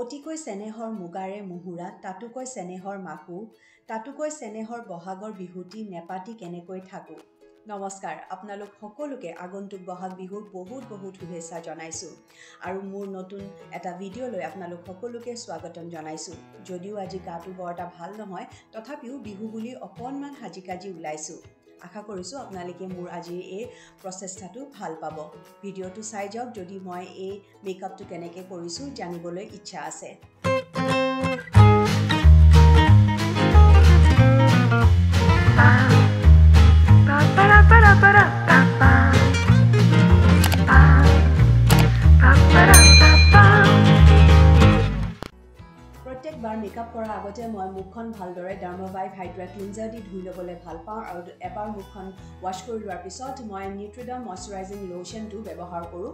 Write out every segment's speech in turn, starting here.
অতিকৈ চেনেহৰ মুগাৰে মুহুৰা তাতোকৈ চেনেহৰ মাকো তাতোকৈ চেনেহৰ বহাগৰ বিহুটি নেপাতি কেনেকৈ থাকোঁ? নমস্কাৰ আপোনালোক সকলোকে আগন্তুক বহাগ বিহুৰ বহুত বহুত শুভেচ্ছা জনাইছোঁ। আৰু মোৰ নতুন এটা ভিডিঅ' লৈ আপোনালোক সকলোকে স্বাগতম জনাইছোঁ। যদিও আজি গাটো বৰ এটা ভাল নহয় তথাপিও বিহু বুলি অকণমান সাজি কাজি ওলাইছোঁ। আশা কৰিছোঁ আপোনালোকে মোৰ আজিৰ এই প্ৰচেষ্টাটো ভাল পাব। ভিডিঅ'টো চাই যাওক যদি মই এই মেকআপটো কেনেকৈ কৰিছোঁ জানিবলৈ ইচ্ছা আছে। কৰাৰ আগতে মই মুখখন ভালদৰে ডাৰ্মাভাইভ হাইড্ৰা ক্লিনজাৰ দি ধুই ল'বলৈ ভাল পাওঁ আৰু এবাৰ মুখখন ৱাশ্ব কৰি লোৱাৰ পিছত মই নিউট্ৰিডম মইশ্চাৰাইজিং লোশ্যনটো ব্যৱহাৰ কৰোঁ।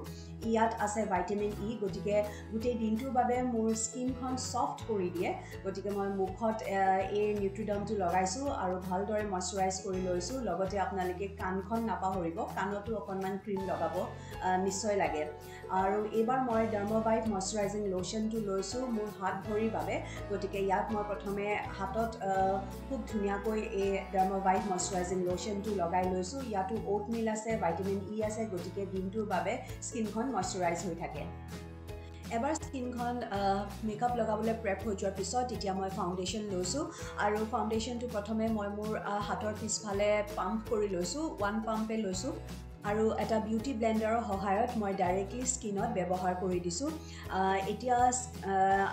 ইয়াত আছে ভাইটামিন ই গতিকে গোটেই দিনটোৰ বাবে মোৰ স্কিনখন ছফ্ট কৰি দিয়ে। গতিকে মই মুখত এই নিউট্ৰিডমটো লগাইছোঁ আৰু ভালদৰে মইশ্চাৰাইজ কৰি লৈছোঁ। লগতে আপোনালোকে কাণখন নাপাহৰিব কাণতো অকণমান ক্ৰীম লগাব নিশ্চয় লাগে। আৰু এইবাৰ মই ডাৰ্মাভাইভ মইশ্চাৰাইজিং লোশ্যনটো লৈছোঁ মোৰ হাত ভৰিৰ বাবে। গতিকে ইয়াত মই প্ৰথমে হাতত খুব ধুনীয়াকৈ এই ডাৰ্মাভাইভ মইশ্চাৰাইজিং লোশ্যনটো লগাই লৈছোঁ। ইয়াতো অ'ট মিল আছে ভাইটামিন ই আছে গতিকে দিনটোৰ বাবে স্কিনখন মইশ্চাৰাইজ হৈ থাকে। এবাৰ স্কিনখন মেকআপ লগাবলৈ প্ৰেপ হৈ যোৱাৰ পিছত তেতিয়া মই ফাউণ্ডেশ্যন লৈছোঁ। আৰু ফাউণ্ডেশ্যনটো প্ৰথমে মই মোৰ হাতৰ পিছফালে পাম্প কৰি লৈছোঁ ওৱান পাম্পে লৈছোঁ। আৰু এটা বিউটি ব্লেণ্ডাৰৰ সহায়ত মই ডাইৰেক্টলি স্কিনত ব্যৱহাৰ কৰি দিছোঁ। এতিয়া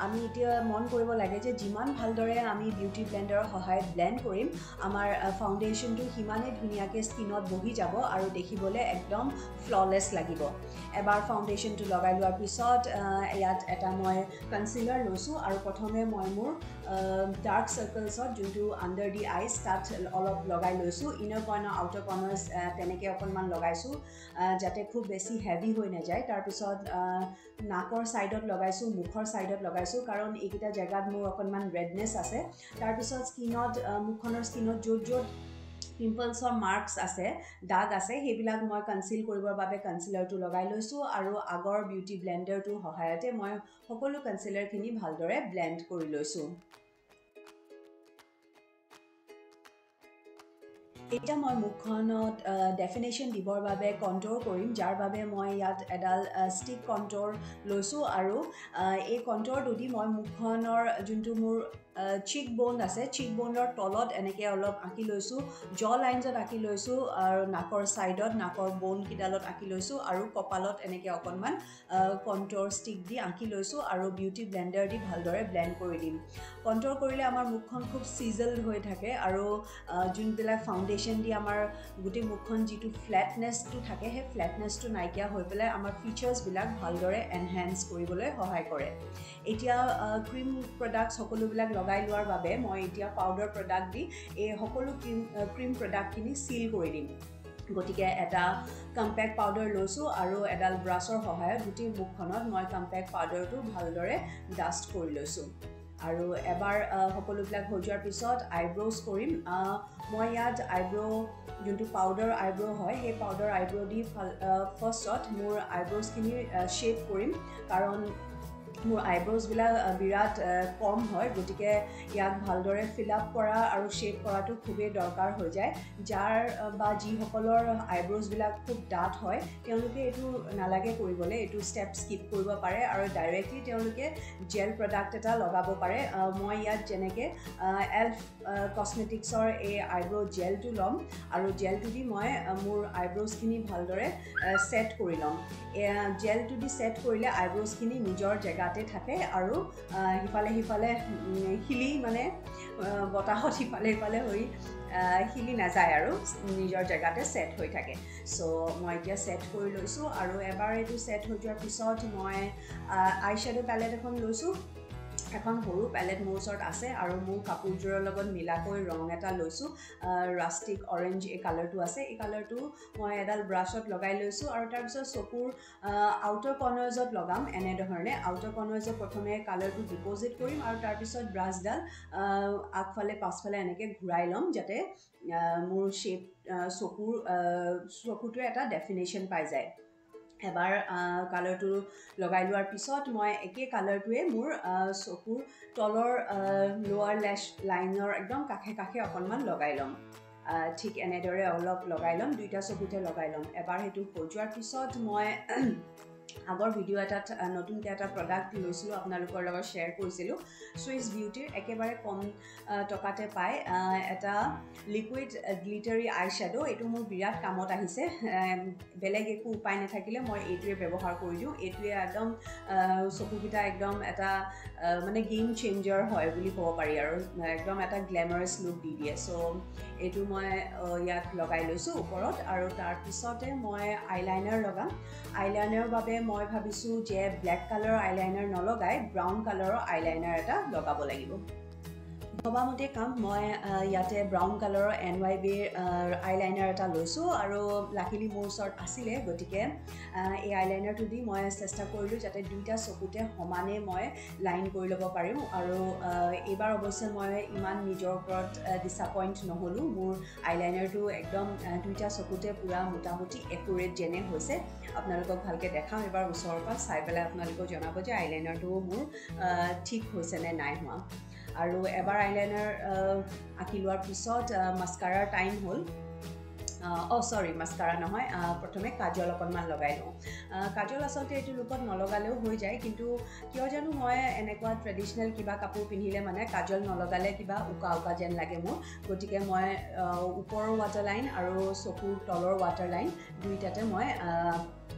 আমি এতিয়া মন কৰিব লাগে যে যিমান ভালদৰে আমি বিউটি ব্লেণ্ডাৰৰ সহায়ত ব্লেণ্ড কৰিম আমাৰ ফাউণ্ডেশ্যনটো সিমানেই ধুনীয়াকৈ স্কিনত বহি যাব আৰু দেখিবলৈ একদম ফ্ললেছ লাগিব। এবাৰ ফাউণ্ডেশ্যনটো লগাই লোৱাৰ পিছত ইয়াত এটা মই কনচিলাৰ লৈছোঁ আৰু প্ৰথমে মই মোৰ ডাৰ্ক চাৰ্কলছত যোনটো আণ্ডাৰ দি আইচ তাত অলপ লগাই লৈছোঁ। ইনাৰ কৰ্ণাৰ আউটাৰ কৰ্ণাৰ্ছ তেনেকৈ অকণমান লগাইছোঁ যাতে খুব বেছি হেভি হৈ নাযায়। তাৰপিছত নাকৰ ছাইডত লগাইছোঁ মুখৰ ছাইডত লগাইছোঁ কাৰণ এইকেইটা জেগাত মোৰ অকণমান ৰেডনেছ আছে। তাৰপিছত স্কিনত মুখখনৰ স্কিনত য'ত য'ত পিম্পলছৰ মাৰ্কছ আছে দাগ আছে সেইবিলাক মই কনচিল কৰিবৰ বাবে কনচিলাৰটো লগাই লৈছোঁ আৰু আগৰ বিউটি ব্লেণ্ডাৰটোৰ সহায়তে মই সকলো কনচিলাৰখিনি ভালদৰে ব্লেণ্ড কৰি লৈছোঁ। এতিয়া মই মুখখনত ডেফিনেশ্যন দিবৰ বাবে কণ্ট্ৰল কৰিম যাৰ বাবে মই ইয়াত এডাল ষ্টিক কণ্ট্ৰল লৈছোঁ আৰু এই কণ্ট্ৰলটো দি মই মুখখনৰ যোনটো মোৰ চিক ব'ন আছে চিক ব'নৰ তলত এনেকৈ অলপ আঁকি লৈছোঁ জ লাইনছত আঁকি লৈছোঁ আৰু নাকৰ ছাইডত নাকৰ ব'নকেইডালত আঁকি লৈছোঁ আৰু কপালত এনেকৈ অকণমান কণ্ট্ৰল ষ্টিক দি আঁকি লৈছোঁ আৰু বিউটি ব্লেণ্ডাৰ দি ভালদৰে ব্লেণ্ড কৰি দিম। কণ্ট্ৰল কৰিলে আমাৰ মুখখন খুব চিজল্ড হৈ থাকে আৰু যোনবিলাক ফাউণ্ডেশ্যন দি আমাৰ গোটেই মুখখন যিটো ফ্লেটনেছটো থাকে সেই ফ্লেটনেছটো নাইকিয়া হৈ পেলাই আমাৰ ফিচাৰ্ছবিলাক ভালদৰে এনহেঞ্চ কৰিবলৈ সহায় কৰে। এতিয়া ক্ৰীম প্ৰডাক্ট সকলোবিলাক লগাই লোৱাৰ বাবে মই এতিয়া পাউডাৰ প্ৰডাক্ট দি এই সকলো ক্ৰীম ক্ৰীম প্ৰডাক্টখিনি চিল কৰি দিম। গতিকে এটা কম্পেক্ট পাউডাৰ লৈছোঁ আৰু এডাল ব্ৰাছৰ সহায়ত গোটেই মুখখনত মই কম্পেক্ট পাউডাৰটো ভালদৰে ডাষ্ট কৰি লৈছোঁ। আৰু এবাৰ সকলোবিলাক হৈ যোৱাৰ পিছত আইব্ৰ'জ কৰিম। মই ইয়াত আইব্ৰ' যোনটো পাউডাৰ আইব্ৰ' হয় সেই পাউডাৰ আইব্ৰ' দি ফাৰ্ষ্টত মোৰ আইব্ৰ'জখিনি শ্বেপ কৰিম। কাৰণ মোৰ আইব্ৰ'জবিলাক বিৰাট কম হয় গতিকে ইয়াক ভালদৰে ফিল আপ কৰা আৰু শ্বেপ কৰাটো খুবেই দৰকাৰ হৈ যায়। যাৰ বা যিসকলৰ আইব্ৰ'জবিলাক খুব ডাঠ হয় তেওঁলোকে এইটো নালাগে কৰিবলৈ এইটো ষ্টেপ স্কিপ কৰিব পাৰে আৰু ডাইৰেক্টলি তেওঁলোকে জেল প্ৰডাক্ট এটা লগাব পাৰে। মই ইয়াত যেনেকৈ এল্ফ কচমেটিক্সৰ এই আইব্ৰ' জেলটো ল'ম আৰু জেলটো দি মই মোৰ আইব্ৰ'জখিনি ভালদৰে ছেট কৰি ল'ম। জেলটো দি ছেট কৰিলে আইব্ৰ'জখিনি নিজৰ জেগাত তাতে থাকে আৰু সিফালে সিফালে শিলি মানে বতাহত সিফালে সিফালে হৈ শিলি নাযায় আৰু নিজৰ জেগাতে ছেট হৈ থাকে। চ' মই এতিয়া ছেট কৰি লৈছোঁ আৰু এবাৰ এইটো ছেট হৈ যোৱাৰ পিছত মই আই শ্বেড' পেলেট এখন লৈছোঁ। এখন সৰু পেলেট মোৰ ওচৰত আছে আৰু মোৰ কাপোৰযোৰৰ লগত মিলাকৈ ৰং এটা লৈছোঁ। ৰাষ্টিক অৰেঞ্জ এই কালাৰটো আছে। এই কালাৰটো মই এডাল ব্ৰাছত লগাই লৈছোঁ আৰু তাৰপিছত চকুৰ আউটাৰ কৰ্নাৰ্জত লগাম এনেধৰণে। আউটাৰ কৰ্নাৰ্জত প্ৰথমে কালাৰটো ডিপ'জিট কৰিম আৰু তাৰপিছত ব্ৰাছডাল আগফালে পাছফালে এনেকৈ ঘূৰাই ল'ম যাতে মোৰ শ্বেপ চকুৰ চকুটোৱে এটা ডেফিনেশ্যন পাই যায়। এবাৰ কালাৰটো লগাই লোৱাৰ পিছত মই একে কালাৰটোৱে মোৰ চকুৰ তলৰ লোৱাৰ লেছ লাইনৰ একদম কাষে কাষে অকণমান লগাই ল'ম। ঠিক এনেদৰে অলপ লগাই ল'ম দুইটা চকুতে লগাই ল'ম। এবাৰ সেইটো হৈ যোৱাৰ পিছত মই আগৰ ভিডিঅ' এটাত নতুনকৈ এটা প্ৰডাক্ট লৈছিলোঁ আপোনালোকৰ লগত শ্বেয়াৰ কৰিছিলোঁ। চুইচ বিউটিৰ একেবাৰে কম টকাতে পায় এটা লিকুইড গ্লিটাৰী আই শ্বেড' এইটো মোৰ বিৰাট কামত আহিছে। বেলেগ একো উপায় নাথাকিলে মই এইটোৱে ব্যৱহাৰ কৰি দিওঁ। এইটোৱে একদম চকুকেইটা একদম এটা মানে গেম চেঞ্জাৰ হয় বুলি ক'ব পাৰি আৰু একদম এটা গ্লেমাৰাছ লুক দি দিয়ে। চ' এইটো মই ইয়াত লগাই লৈছোঁ ওপৰত। আৰু তাৰপিছতে মই আইলাইনাৰ লগাম। আইলাইনাৰৰ বাবে মই ভাবিছোঁ যে ব্লেক কালাৰৰ আইলাইনাৰ নলগাই ব্ৰাউন কালাৰৰ আইলাইনাৰ এটা লগাব লাগিব। ভবামতে কাম মই ইয়াতে ব্ৰাউন কালাৰৰ এন ৱাই বিৰ আইলাইনাৰ এটা লৈছোঁ আৰু লাকিলি মোৰ ওচৰত আছিলে গতিকে এই আইলাইনাৰটো দি মই চেষ্টা কৰিলোঁ যাতে দুইটা চকুতে সমানে মই লাইন কৰি ল'ব পাৰিম আৰু এইবাৰ অৱশ্যে মই ইমান নিজৰ ওপৰত ডিছআপইণ্ট নহ'লোঁ। মোৰ আইলাইনাৰটো একদম দুইটা চকুতে পূৰা মোটামুটি একুৰেট যেনে হৈছে। আপোনালোকক ভালকৈ দেখাওঁ এইবাৰ ওচৰৰ পৰা চাই পেলাই আপোনালোকক জনাব যে আইলাইনাৰটো মোৰ ঠিক হৈছে নে নাই হোৱা। আৰু এবাৰ আইলাইনাৰ আঁকি লোৱাৰ পিছত মাস্কাৰাৰ টাইম হ'ল। অঁ চৰি মাস্কাৰা নহয় প্ৰথমে কাজল অকণমান লগাই লওঁ। কাজল আচলতে এইটো লুকত নলগালেও হৈ যায় কিন্তু কিয় জানো মই এনেকুৱা ট্ৰেডিশ্যনেল কিবা কাপোৰ পিন্ধিলে মানে কাজল নলগালে কিবা উকা উকা যেন লাগে মোৰ। গতিকে মই ওপৰৰ ৱাটাৰ লাইন আৰু চকুৰ তলৰ ৱাটাৰ লাইন দুইটাতে মই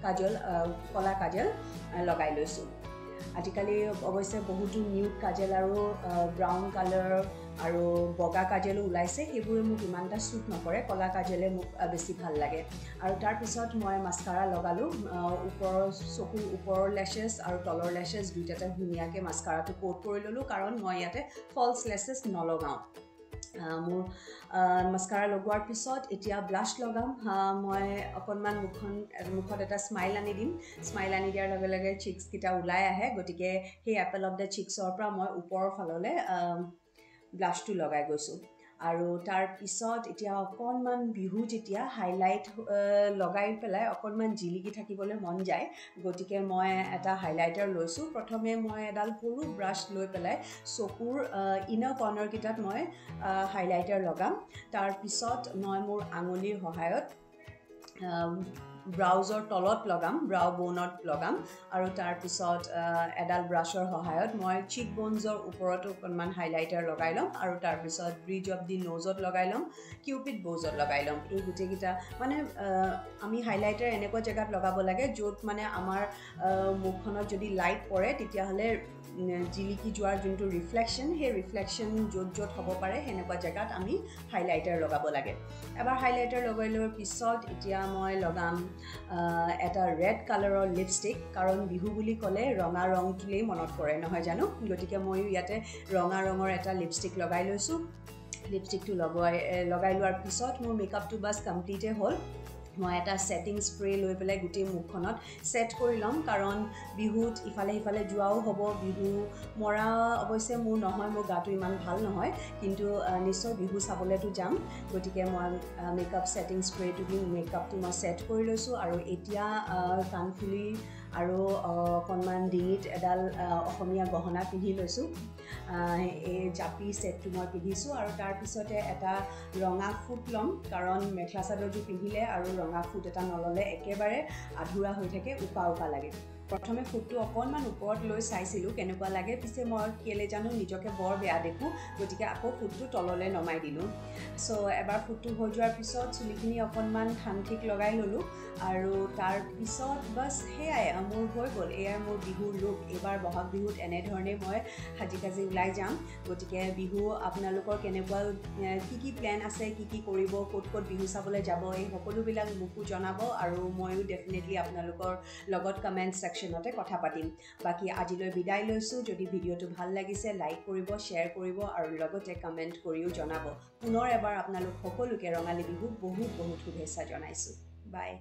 কাজল কলা কাজল লগাই লৈছোঁ। আজিকালি অৱশ্যে বহুতো নিউড কাজেল আৰু ব্ৰাউন কালাৰ আৰু বগা কাজেলো ওলাইছে সেইবোৰে মোক ইমান এটা শ্বুট নকৰে কলা কাজেলে মোক বেছি ভাল লাগে। আৰু তাৰপিছত মই মাস্কাৰা লগালোঁ ওপৰৰ চকুৰ ওপৰৰ লেছেছ আৰু তলৰ লেছেছ দুইটাতে ধুনীয়াকৈ মাস্কাৰাটো কোট কৰি ল'লোঁ কাৰণ মই ইয়াতে ফলছ লেছেছ নলগাওঁ। মোৰ মাস্কাৰা লগোৱাৰ পিছত এতিয়া ব্লাছ লগাম। মই অকণমান মুখখন মুখত এটা স্মাইল আনি দিম। স্মাইল আনি দিয়াৰ লগে লগে চিক্সকেইটা ওলাই আহে। গতিকে সেই এপল অফ দ্য চিক্সৰ পৰা মই ওপৰৰ ফাললৈ ব্লাছটো লগাই গৈছোঁ। আৰু তাৰপিছত এতিয়া অকণমান বিহু যেতিয়া হাইলাইট লগাই পেলাই অকণমান জিলিকি থাকিবলৈ মন যায় গতিকে মই এটা হাইলাইটাৰ লৈছোঁ। প্ৰথমে মই এডাল সৰু ব্ৰাছ লৈ পেলাই চকুৰ ইনাৰ কৰ্ণৰকেইটাত মই হাইলাইটাৰ লগাম। তাৰপিছত মই মোৰ আঙুলিৰ সহায়ত ব্ৰাউজৰ তলত লগাম ব্ৰাউ বনত লগাম আৰু তাৰপিছত এডাল ব্ৰাছৰ সহায়ত মই চিক বনজৰ ওপৰতো অকণমান হাইলাইটাৰ লগাই ল'ম আৰু তাৰপিছত ব্ৰিজ অফ দি ন'জত লগাই ল'ম কিউপিড ব'জত লগাই ল'ম। এই গোটেইকেইটা মানে আমি হাইলাইটাৰ এনেকুৱা জেগাত লগাব লাগে য'ত মানে আমাৰ মুখখনত যদি লাইট পৰে তেতিয়াহ'লে জিলিকি যোৱাৰ যোনটো ৰিফ্লেকশ্যন সেই ৰিফ্লেকশ্যন য'ত য'ত হ'ব পাৰে সেনেকুৱা জেগাত আমি হাইলাইটাৰ লগাব লাগে। এবাৰ হাইলাইটাৰ লগাই লোৱাৰ পিছত এতিয়া মই লগাম এটা ৰেড কালাৰৰ লিপষ্টিক কাৰণ বিহু বুলি ক'লে ৰঙা ৰংটোলেই মনত পৰে নহয় জানো? গতিকে ময়ো ইয়াতে ৰঙা ৰঙৰ এটা লিপষ্টিক লগাই লৈছোঁ। লিপষ্টিকটো লগাই লগাই লোৱাৰ পিছত মোৰ মেকআপটো বাছ কমপ্লিটেই হ'ল। মই এটা ছেটিং স্প্ৰে লৈ পেলাই গোটেই মুখখনত ছেট কৰি ল'ম। কাৰণ বিহুত ইফালে সিফালে যোৱাও হ'ব বিহু মৰা অৱশ্যে মোৰ নহয় মোৰ গাটো ইমান ভাল নহয়। কিন্তু নিশ্চয় বিহু চাবলৈতো যাম। গতিকে মই মেকআপ ছেটিং স্প্ৰেটো দি মেকআপটো মই ছেট কৰি লৈছোঁ। আৰু এতিয়া কাণফুলি আৰু অকণমান ডিঙিত এডাল অসমীয়া গহনা পিন্ধি লৈছোঁ। এই জাপি ছেটটো মই পিন্ধিছোঁ আৰু তাৰপিছতে এটা ৰঙা ফুট ল'ম কাৰণ মেখেলা চাদৰযোৰ পিন্ধিলে আৰু ৰঙা ফুট এটা নল'লে একেবাৰে আধৰুৱা হৈ থাকে উকা উকা লাগে। প্ৰথমে ফুটটো অকণমান ওপৰত লৈ চাইছিলোঁ কেনেকুৱা লাগে পিছে মই কেলৈ জানো নিজকে বৰ বেয়া দেখোঁ গতিকে আকৌ ফুটটো তললৈ নমাই দিলোঁ। চ' এবাৰ ফুটটো হৈ যোৱাৰ পিছত চুলিখিনি অকণমান ঠাণ্ডঠিক লগাই ল'লোঁ আৰু তাৰপিছত বাছ সেয়াই মোৰ হৈ গ'ল। এয়াই মোৰ বিহুৰ লুক এইবাৰ বহাগ বিহুত এনেধৰণে মই সাজি কাজি ওলাই যাম। গতিকে বিহু আপোনালোকৰ কেনেকুৱা কি কি প্লেন আছে কি কি কৰিব ক'ত ক'ত বিহু চাবলৈ যাব এই সকলোবিলাক মোকো জনাব আৰু ময়ো ডেফিনেটলি আপোনালোকৰ লগত কমেণ্ট ছেকশ্যন ছেকশ্যনতে কথা পাতিম। বাকী আজিলৈ বিদায় লৈছোঁ। যদি ভিডিঅ'টো ভাল লাগিছে লাইক কৰিব শ্বেয়াৰ কৰিব আৰু লগতে কমেণ্ট কৰিও জনাব। পুনৰ এবাৰ আপোনালোক সকলোকে ৰঙালী বিহুক বহুত বহুত শুভেচ্ছা জনাইছোঁ। বাই।